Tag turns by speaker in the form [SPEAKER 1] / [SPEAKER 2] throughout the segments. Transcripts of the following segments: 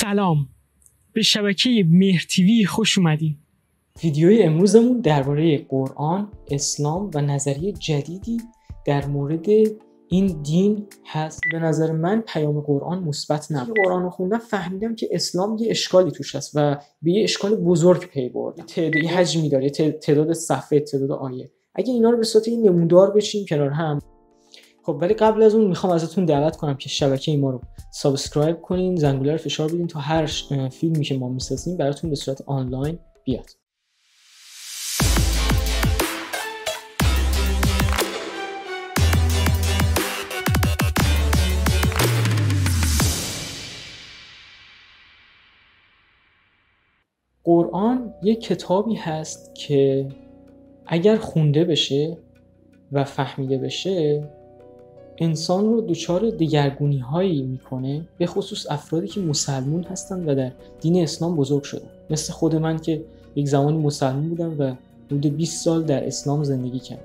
[SPEAKER 1] سلام. به شبکه مهر خوش اومدین.
[SPEAKER 2] ویدیوی امروزمون درباره قرآن، اسلام و نظریه جدیدی در مورد این دین هست. به نظر من پیام قرآن مثبت نبود. قرآن رو خوندم فهمیدم که اسلام یه اشکالی توش هست و به یه اشکال بزرگ پی برده. تعداد حجمی داره تعداد صفحه تعداد آیه. اگه اینا رو به صورت نمودار بشیم کنار هم. خب ولی قبل از اون می‌خوام ازتون دعوت کنم که شبکه ما رو subscribe کنین زنگوله رو فشار بدین تا هر فیلمی که ما می‌سازیم براتون به صورت آنلاین بیاد. قرآن یک کتابی هست که اگر خونده بشه و فهمیده بشه انسان رو دچار دگرگونی هایی می‌کنه به خصوص افرادی که مسلمون هستن و در دین اسلام بزرگ شدن. مثل خود من که یک زمانی مسلمون بودم و حدود 20 سال در اسلام زندگی کردم.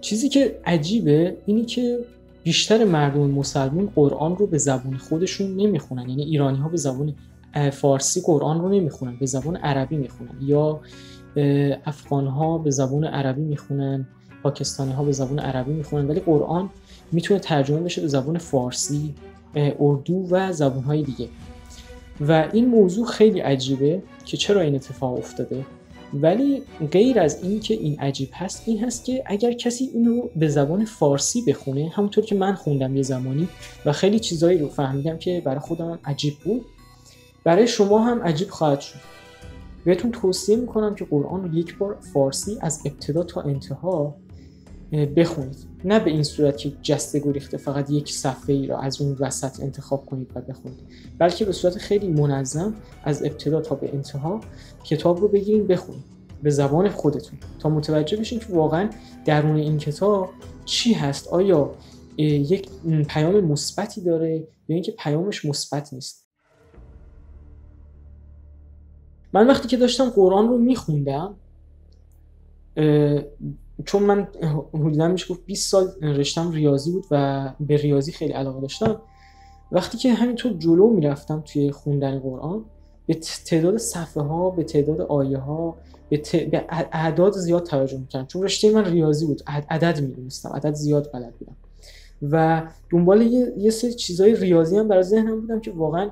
[SPEAKER 2] چیزی که عجیبه اینی که بیشتر مردم مسلمون قرآن رو به زبان خودشون نمی‌خونن. یعنی ایرانی ها به زبان فارسی قرآن رو نمی‌خونن به زبان عربی می‌خونن. یا افغان ها به زبان عربی می‌خونن پاکستانی ها به زبان عربی می‌خونن. ولی قرآن می‌تونه ترجمه بشه به زبان فارسی اردو و زبان های دیگه. و این موضوع خیلی عجیبه که چرا این اتفاق افتاده. ولی غیر از این که این عجیب هست این هست که اگر کسی اینو به زبان فارسی بخونه همونطور که من خوندم یه زمانی و خیلی چیزایی رو فهمیدم که برای خودم عجیب بود برای شما هم عجیب خواهد شد. بهتون توصیه می‌کنم که قرآن رو یک بار فارسی از ابتدا تا انتها بخونید. نه به این صورت که جسته گریخته فقط یک صفحه ای را از اون وسط انتخاب کنید و بخونید. بلکه به صورت خیلی منظم از ابتدا تا به انتها کتاب رو بگیرید بخونید. به زبان خودتون. تا متوجه بشین که واقعا درون این کتاب چی هست. آیا یک پیام مثبتی داره یا اینکه پیامش مثبت نیست؟ من وقتی که داشتم قرآن رو میخوندم چون من حدودا میشه گفت 20 سال رشتم ریاضی بود و به ریاضی خیلی علاقه داشتم. وقتی که همینطور جلو می‌رفتم توی خوندن قرآن به تعداد صفحه ها به تعداد آیه ها به, اعداد زیاد توجه می‌کردم. چون رشته من ریاضی بود عدد می‌دونستم عدد زیاد بلد بودم. و دنبال یه, یه سری چیزای ریاضی هم برای ذهنم بودم که واقعا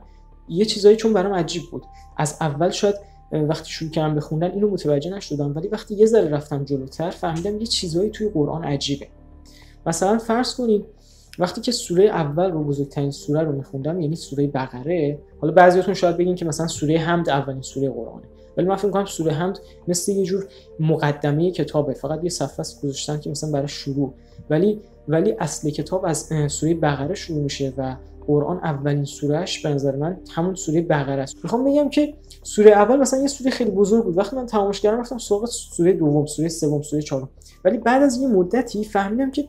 [SPEAKER 2] یه چیزایی چون برام عجیب بود. از اول شاید وقتی شروع کردم بخوندن اینو متوجه نشدم. ولی وقتی یه ذره رفتم جلوتر فهمیدم یه چیزایی توی قرآن عجیبه. مثلا فرض کنید وقتی که سوره اول رو بزرگترین سوره رو میخوندم یعنی سوره بقره حالا بعضیاتون شاید بگین که مثلا سوره حمد اولین سوره قرآنه. ولی من فکر می‌کنم سوره حمد مثل یه جور مقدمه کتابه. فقط یه صفحه است گذاشتن که مثلا برای شروع. ولی ولی اصل کتاب از سوره بقره شروع میشه و قرآن اولین سورهش به نظر من همون سوره بقره است. می‌خوام بگم که سوره اول مثلا یه سوره خیلی بزرگ بود. وقتی من تمامش کردم رفتم سراغ سوره دوم سوره سوم سوره چهارم. ولی بعد از یه مدتی فهمیدم که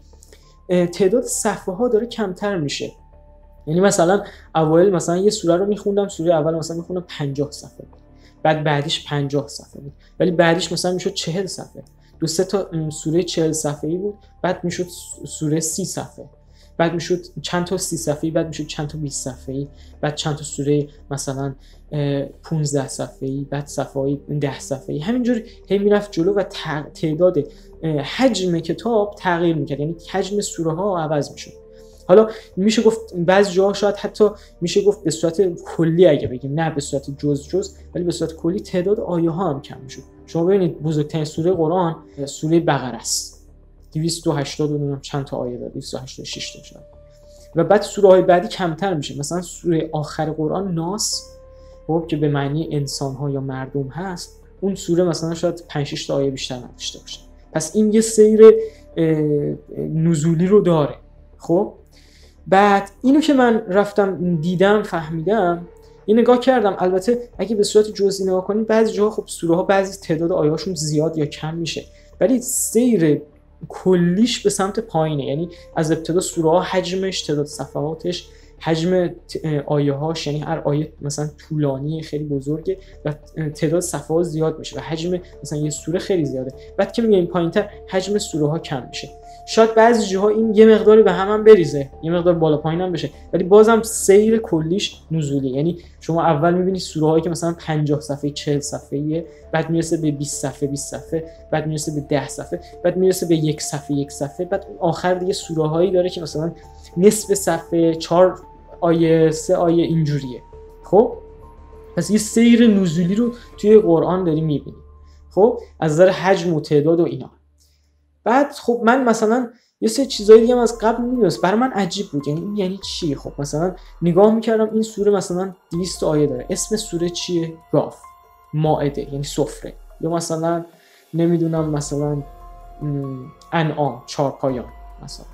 [SPEAKER 2] تعداد صفحه ها داره کمتر میشه. یعنی مثلا اوایل مثلا یه سوره رو میخوندم سوره اول مثلا میخوندم 50 صفحه بعد بعدیش 50 صفحه بود. ولی بعدیش مثلا می‌شد 40 صفحه. دو سه تا سوره 40 صفحه‌ای بود. بعد می‌شد سوره 30 صفحه. بعد می‌شد چند تا سی صفحه‌ای بعد می‌شد چند تا 20 صفحه‌ای بعد چند تا سوره مثلا 15 صفحه‌ای بعد صفحه‌ای 10 صفحه‌ای. همینجور هی می‌رفت جلو و تعداد حجم کتاب تغییر می‌کرد. یعنی حجم سوره ها عوض می‌شد. حالا میشه گفت بعضی جاها شاید حتی میشه گفت به صورت کلی اگه بگیم نه به صورت جز جز ولی به صورت کلی تعداد آیه ها هم کم می‌شد. شما ببینید بزرگترین سوره قرآن سوره بقره است. 280 نمی‌دونم چند تا آیه داره 286 تا شد و بعد سوره های بعدی کمتر میشه. مثلا سوره آخر قرآن ناس خب که به معنی انسان ها یا مردم هست اون سوره مثلا شاید 5 6 تا آیه بیشتر نداشته باشه. پس این یه سیر نزولی رو داره خب؟ بعد اینو که من رفتم دیدم فهمیدم این نگاه کردم. البته اگه به صورت جزئی نگاه کنید بعضی جاها خب سوره ها بعضی تعداد آیه‌هاشون زیاد یا کم میشه. ولی سیر کلیش به سمت پایینه. یعنی از ابتدا سوره ها حجمش تعداد صفحاتش حجم آیه هاش یعنی هر آیه مثلا طولانی خیلی بزرگه و تعداد صفحه ها زیاد میشه و حجم مثلا یه سوره خیلی زیاده. بعد که میایم پایینتر حجم سوره ها کم میشه. شاید بعضی جاها این یه مقداری به هم, هم بریزه یه مقدار بالا پایین هم بشه. ولی بازم سیر کلیش نزولی. یعنی شما اول می‌بینی سوره هایی که مثلا 50 صفحه 40 صفحه بعد می‌رسه به 20 صفحه 20 صفحه بعد می‌رسه به 10 صفحه بعد می‌رسه به یک صفحه یک صفحه بعد آخر دیگه سوره هایی داره که مثلا نصف صفحه 4 آیه 3 آیه اینجوریه. خب؟ پس یه سیر نزولی رو توی قرآن داری می‌بینی. خب؟ از نظر حجم و تعداد و اینا. بعد خب من مثلا یه سه چیزایی دیگه از قبل می‌دونست برای من عجیب بود. یعنی این یعنی چی؟ خب مثلا نگاه می‌کردم این سوره مثلا 200 آیه داره. اسم سوره چیه؟ گاف. ماعده. یعنی سفره. یا مثلا نمی‌دونم مثلا انعام چارپایان مثلا.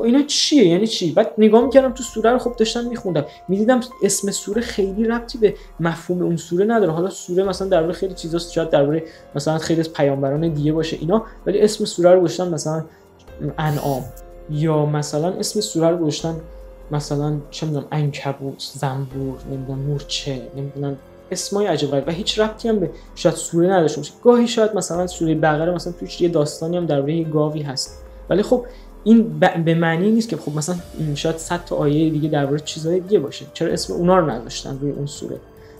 [SPEAKER 2] خب اینا چیه؟ یعنی چی؟ بعد نگاه می‌کردم تو سوره رو خب داشتم میخوندم. می‌دیدم اسم سوره خیلی ربطی به مفهوم اون سوره نداره. حالا سوره مثلا درباره خیلی چیزاست شاید درباره مثلا خیلی از پیامبران دیگه باشه اینا ولی اسم سوره رو گذاشتن مثلا انعام. یا مثلا اسم سوره رو گذاشتن مثلا چه می‌دونم عنکبوت زنبور نمی‌دونم مورچه نمی‌دونم اسمای عجیب و هیچ ربطی هم به شاید سوره نداشته باشه. گاهی شاید مثلا سوره بقره مثلا توش یه داستانی هم درباره گاوی هست. ولی خب این به معنی نیست که خب مثلا شاید 100 تا آیه دیگه درباره چیزهای دیگه باشه. چرا اسم اونا رو نذاشتن روی اون سوره؟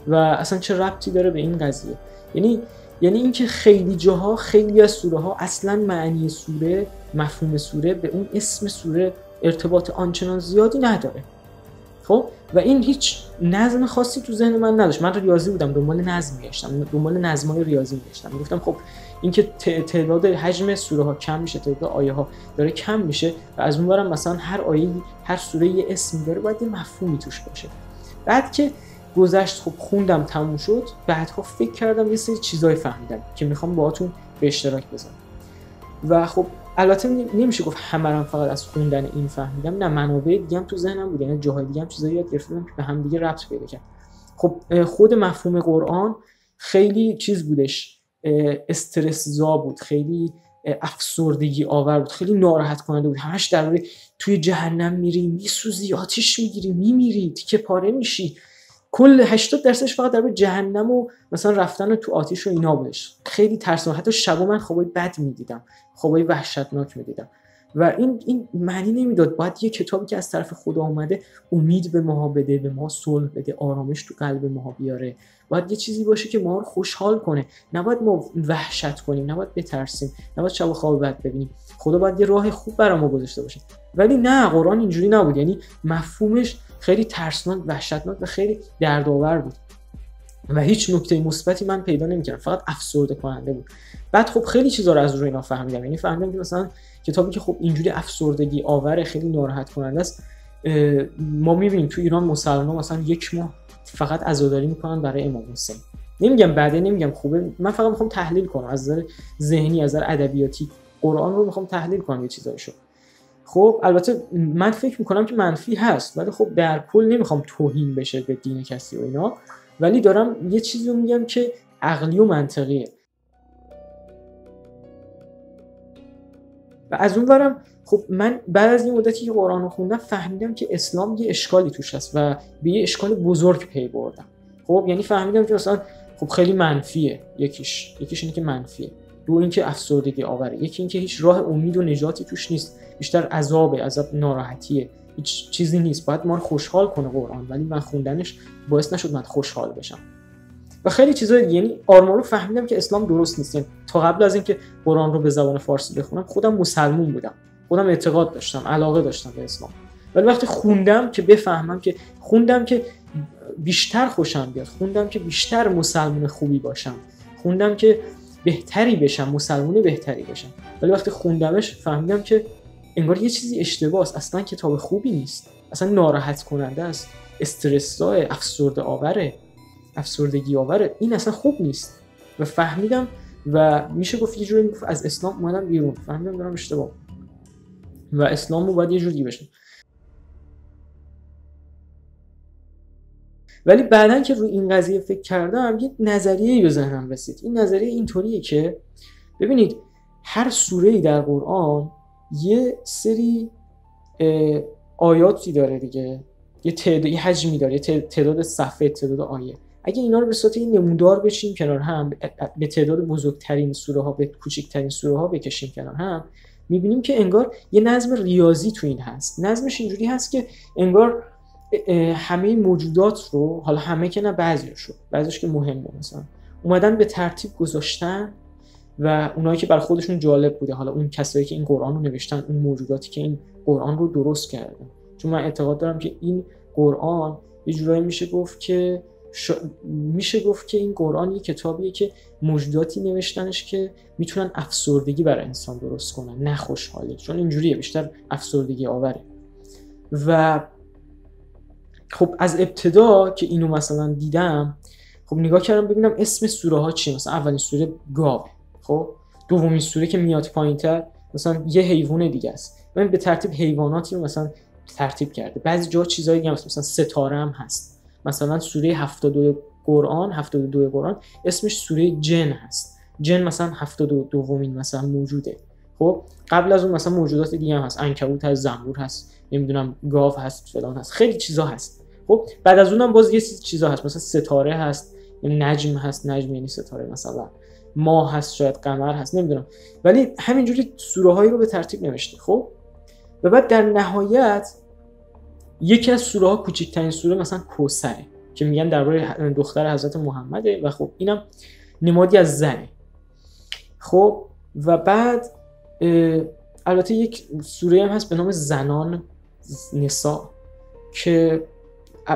[SPEAKER 2] و اصلا چه ربطی داره به این قضیه؟ یعنی یعنی اینکه خیلی جاها خیلی از سوره ها اصلا معنی سوره مفهوم سوره به اون اسم سوره ارتباط آنچنان زیادی نداره. خب؟ و این هیچ نظم خاصی تو ذهن من نداشت. من ریاضی بودم دنبال نظم میگشتم دنبال نظمای ریاضی میگشتم. گفتم خب اینکه تعداد حجم سوره ها کم میشه تعداد آیه ها داره کم میشه و از اونورم مثلا هر آیه هر سوره یه اسمی داره باید یه مفهومی توش باشه. بعد که گذشت خب خوندم تموم شد. بعدها فکر کردم یه سری چیزایی فهمیدم که می‌خوام باهاتون به اشتراک بذارم. و خب البته نمیشه گفت همه فقط از خوندن این فهمیدم. نه منابع دیگه هم تو ذهنم بود. یعنی جاهای دیگه هم چیزایی یاد گرفتم که به هم دیگه ربط پیدا کرد. خب خود مفهوم قرآن خیلی چیز بودش. استرس بود. خیلی افسردگی آور بود. خیلی ناراحت کننده بود. همش در توی جهنم میری میسوزی آتیش می‌گیری میمیری تیکه پاره میشی. کل 80 درصدش فقط در جهنم و مثلا رفتن تو آتیش و اینا بودش. خیلی ترسناک حتی شبا من خوابای بد می‌دیدم. خوابای وحشتناک می‌دیدم. و این این معنی نمی‌داد. باید یه کتابی که از طرف خدا آمده امید به ما بده به ما صلح بده آرامش تو قلب ما بیاره. باید یه چیزی باشه که ما رو خوشحال کنه. نباید ما وحشت کنیم نباید بترسیم نباید شب خواب بد ببینیم. خدا باید یه راه خوب برای ما گذاشته باشه. ولی نه قرآن اینجوری نبود. یعنی مفهومش خیلی ترسناک وحشتناک و خیلی دردآور بود. و هیچ نکته مثبتی من پیدا نمی‌کردم فقط افسرده کننده بود. بعد خب خیلی چیزا رو از روی اینا فهمیدم. یعنی فهمیدم که مثلا کتابی که خب اینجوری افسردگی آور خیلی ناراحت کننده است. ما می‌بینیم تو ایران مسلمان مثلا یک ماه فقط عزاداری می‌کنن برای امام حسین. نمیگم بعده نمیگم خوبه. من فقط می‌خوام تحلیل کنم. از نظر ذهنی از نظر ادبیاتی قرآن رو می‌خوام تحلیل کنم یه چیزایشو خب البته من فکر می‌کنم که منفی هست ولی خب در کل نمی‌خوام توهین بشه به دین کسی و اینا. ولی دارم یه چیزی رو میگم که عقلی و منطقیه. و از اون خب من بعد از این مدتی که قرآن رو خوندم فهمیدم که اسلام یه اشکالی توش هست و به یه اشکال بزرگ پی بردم. خب یعنی فهمیدم که مثلا خب خیلی منفیه یکیش. یکیش اینه که منفیه. دو اینکه افسردگی آوره. یکی اینکه هیچ راه امید و نجاتی توش نیست. بیشتر عذابه عذاب ناراحتیه. هیچ چیزی نیست. باید ما رو خوشحال کنه قرآن ولی من خوندنش باعث نشد من خوشحال بشم. و خیلی چیزای یعنی آرمان رو فهمیدم که اسلام درست نیست. یعنی تا قبل از اینکه قرآن رو به زبان فارسی بخونم خودم مسلمون بودم. خودم اعتقاد داشتم علاقه داشتم به اسلام. ولی وقتی خوندم که بفهمم که خوندم که بیشتر خوشم بیاد خوندم که بیشتر مسلمان خوبی باشم خوندم که بهتری بشم مسلمان بهتری بشم. ولی وقتی خوندمش فهمیدم که انگار یه چیزی اشتباه است. اصلا کتاب خوبی نیست. اصلا ناراحت کننده است. استرس افسرده آوره. افسردگی آوره. این اصلا خوب نیست. و فهمیدم و میشه گفت یه جوری از اسلام اومدم بیرون. فهمیدم دارم اشتباه. و اسلام رو باید یه جوری بشه. ولی بعدا که روی این قضیه فکر کردم یه نظریه به ذهنم رسید. این نظریه اینطوریه که ببینید هر سوره در قرآن یه سری آیاتی داره دیگه. یه تعداد یه حجمی داره. یه تعداد صفحه تعداد آیه. اگه اینا رو به صورت نمودار بچیم کنار هم به تعداد بزرگترین سوره ها به کوچکترین سوره ها بکشیم کنار هم می‌بینیم که انگار یه نظم ریاضی تو این هست. نظمش اینجوری هست که انگار همه موجودات رو حالا همه که نه بعضیش رو بعضیش که مهمه مثلا اومدن به ترتیب گذاشتن و اونایی که برای خودشون جالب بوده. حالا اون کسایی که این قرآن رو نوشتن اون موجوداتی که این قرآن رو درست کردن. چون من اعتقاد دارم که این قرآن یه جورایی میشه گفت که میشه گفت که این قرآن یه کتابیه که موجوداتی نوشتنش که می‌تونن افسردگی برای انسان درست کنن نه خوشحالی. چون اینجوریه بیشتر افسردگی آوره. و خب از ابتدا که اینو مثلا دیدم خب نگاه کردم ببینم اسم سوره ها چیه. مثلا اولین سوره گاو خب؟ دومین سوره که میاد پایینتر مثلا یه حیوان دیگه است. من به ترتیب حیواناتی مثلا ترتیب کرده. بعضی جا چیزایی دیگه مثلا ستاره هم هست. مثلا سوره 72 قرآن 72 قرآن اسمش سوره جن هست. جن مثلا 72 دومین مثلا موجوده. خب؟ قبل از اون مثلا موجودات دیگه هم هست. عنکبوت هست زنبور هست نمی‌دونم گاو هست فلان هست. خیلی چیزا هست. خب؟ بعد از اونم باز یه چیزا هست. مثلا ستاره هست نجم هست. نجم یعنی ستاره مثلا. ماه هست شاید قمر هست نمی‌دونم. ولی همینجوری سوره هایی رو به ترتیب نوشته خب؟ و بعد در نهایت یکی از سوره ها کوچکترین سوره مثلا کوسره که میگن درباره دختر حضرت محمده و خب اینم نمادی از زنه خب؟ و بعد البته یک سوره هم هست به نام زنان نسا که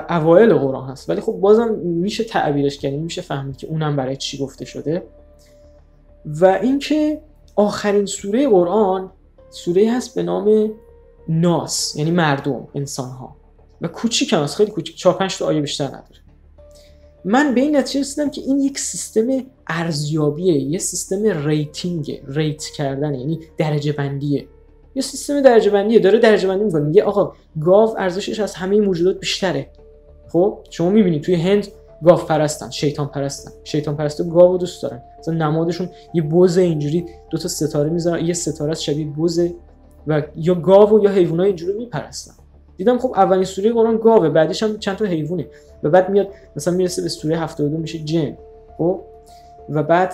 [SPEAKER 2] اوایل قرآن هست. ولی خب بازم میشه تعبیرش کرد میشه فهمید که اونم برای چی گفته شده. و اینکه آخرین سوره قرآن سوره هست به نام ناس یعنی مردم انسان ها و کوچیک هست خیلی کوچیک 4 5 تا آیه بیشتر نداره. من به این نتیجه رسیدم که این یک سیستم ارزیابیه یه سیستم rating rate کردن یعنی درجه بندیه. یه سیستم درجه بندیه داره درجه بندی می‌کنه. میگه آقا گاو ارزشش از همه موجودات بیشتره. خب شما می‌بینید توی هند گاو پرستن شیطان پرستن. شیطان پرسته گاو دوست دارن. مثلا نمادشون یه بوز اینجوری دو تا ستاره می‌ذارن یه ستاره از شبیه بوزه و یا گاو و یا حیوانای اینجوری میپرستن. دیدم خب اولین سوره قرآن گاوه بعدش هم چند تا حیوانه. و بعد میاد مثلا می‌رسه به سوره 72 میشه جن. خب؟ و بعد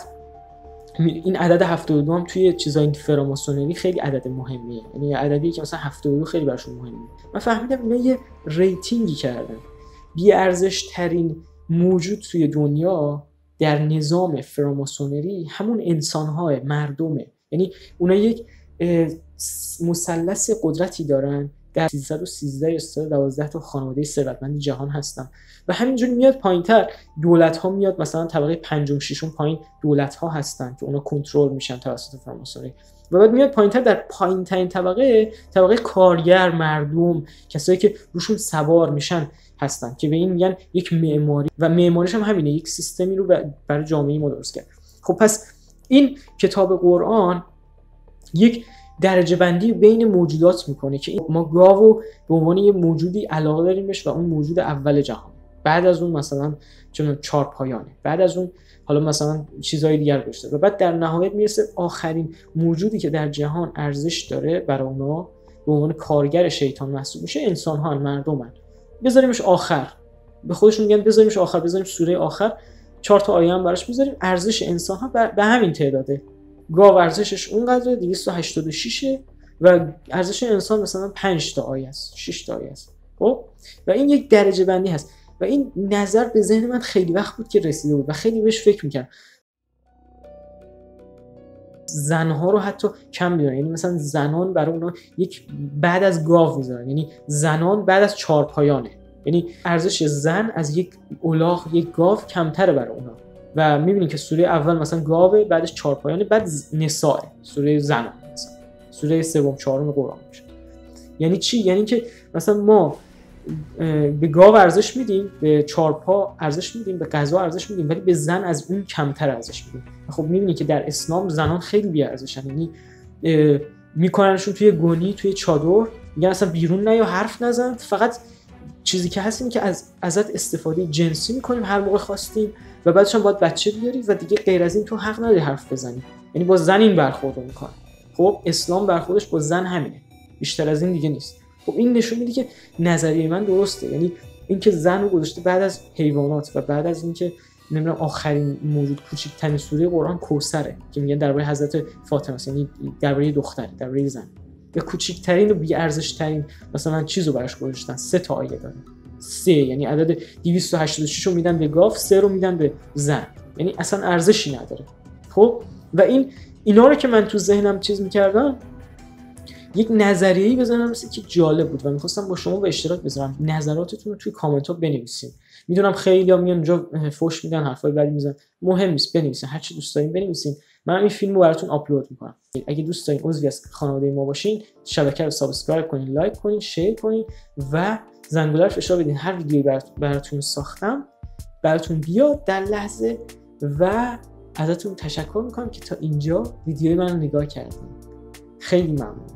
[SPEAKER 2] این عدد 72 هم توی چیزای فراماسونری خیلی عدد مهمیه. یعنی عددی که مثلا 72 خیلی براشون مهمه. من فهمیدم اینا یه ریتینگی کردن. بی ارزش ترین موجود توی دنیا در نظام فراماسونری همون انسانهای مردمه. یعنی اونا یک مثلث قدرتی دارن. در 313 یا 312 تا خانواده ثروتمند جهان هستن. و همینجوری میاد پایینتر دولت ها میاد مثلا طبقه پنجم ششم پایین دولت ها هستن که اونا کنترل میشن توسط فراماسونری. و بعد میاد پایینتر در پایین ترین طبقه طبقه کارگر مردم کسایی که روشون سوار میشن هستن که به این میگن یک معماری. و معماریش هم همینه یک سیستمی رو برای جامعه ما درست کرد. خب پس این کتاب قرآن یک درجه بندی بین موجودات می‌کنه که ما گاو به عنوان یه موجودی علاقه داریمش و اون موجود اول جهان. بعد از اون مثلا چون چهار پایانه. بعد از اون حالا مثلا چیزهای دیگر گذاشته. و بعد در نهایت می‌رسه آخرین موجودی که در جهان ارزش داره برای اونا به عنوان کارگر شیطان محسوب میشه انسان ها مردمن. بذاریمش آخر. به خودشون میگن بذاریمش آخر بذاریم سوره آخر. چهار تا آیه هم براش می‌ذاریم ارزش انسان ها به همین تعداده. گاو ارزشش اونقدر 286 و ارزش انسان مثلا 5 تا آیه است 6 تا آیه است. خب؟ و این یک درجه بندی هست. و این نظر به ذهن من خیلی وقت بود که رسیده بود و خیلی بهش فکر می‌کردم. زنها رو حتی کم بیارن. یعنی مثلا زنان برای اونا یک بعد از گاو می‌ذارن. یعنی زنان بعد از چهار پایانه یعنی ارزش زن از یک الاغ یک گاو کمتره برای اونا. و می‌بینید که سوره اول مثلا گاوه بعدش چهار پایانه بعد نساء سوره زنان مثلا. سوره سوم چهارم قرآن میشه. یعنی چی؟ یعنی که مثلا ما به گاو ارزش میدیم به چارپا ارزش میدیم به غذا ارزش میدیم ولی به زن از اون کمتر ارزش میدیم. خب می‌بینی که در اسلام زنان خیلی بی ارزشن یعنی میکننشون توی گونی توی چادر میگن اصلا بیرون نه یا حرف نزن. فقط چیزی که هست که از ازت استفاده جنسی می‌کنیم هر موقع خواستیم و بعدش هم باید بچه بیاری و دیگه غیر از این تو حق نداری حرف بزنی. یعنی با زن این برخورد می‌کنه خب اسلام برخوردش با زن همینه. بیشتر از این دیگه نیست. خب این نشون میده که نظریه من درسته. یعنی اینکه زن رو گذاشته بعد از حیوانات و بعد از اینکه نمی‌دونم آخرین موجود کوچکترین سوره قرآن کوسره که میگن درباره حضرت فاطمه است. یعنی درباره دختر درباره زن. یا کوچکترین و بی ارزش ترین مثلا چیزو براش گذاشتن. سه تا آیه داره. سه یعنی عدد 286 رو میدن به گاف سه رو میدن به زن. یعنی اصلا ارزشی نداره. خب؟ و این اینا رو که من تو ذهنم چیز می‌کردم یک نظریه‌ای بزنم مثل که جالب بود و می‌خواستم با شما به اشتراک بذارم. نظراتتون رو توی کامنت ها بنویسین. می‌دونم خیلی ها میان اونجا فوش میدن حرفای بدی می‌زنن. مهم نیست بنویسین. هر چی دوست دارین بنویسین. من این فیلم رو براتون آپلود می‌کنم. اگه دوست دارین عضوی از خانواده ما باشین شبکه رو subscribe کنین like کنین share کنین و زنگوله رو فشار بدین. هر ویدیویی براتون ساختم براتون بیاد در لحظه و ازتون تشکر می‌کنم که تا اینجا ویدیوی من رو نگاه کردین. خیلی ممنون.